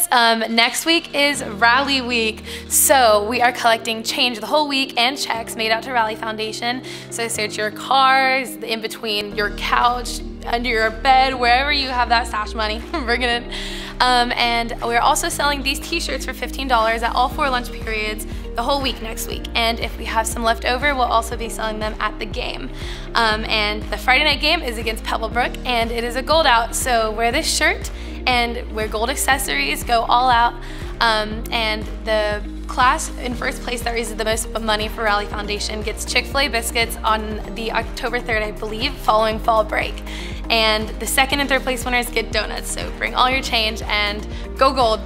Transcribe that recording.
guys, um, next week is Rally Week. So we are collecting change the whole week and checks made out to Rally Foundation. So search your cars, in between your couch, under your bed, wherever you have that stash money, bring it in. Um, and we're also selling these t-shirts for $15 at all four lunch periods the whole week next week. And if we have some left over, we'll also be selling them at the game. Um, and the Friday night game is against Pebblebrook and it is a gold out. So wear this shirt and wear gold accessories, go all out. Um, and the class in first place that raises the most money for Rally Foundation gets Chick-fil-A biscuits on the October 3rd, I believe, following fall break. And the second and third place winners get donuts. So bring all your change and go gold.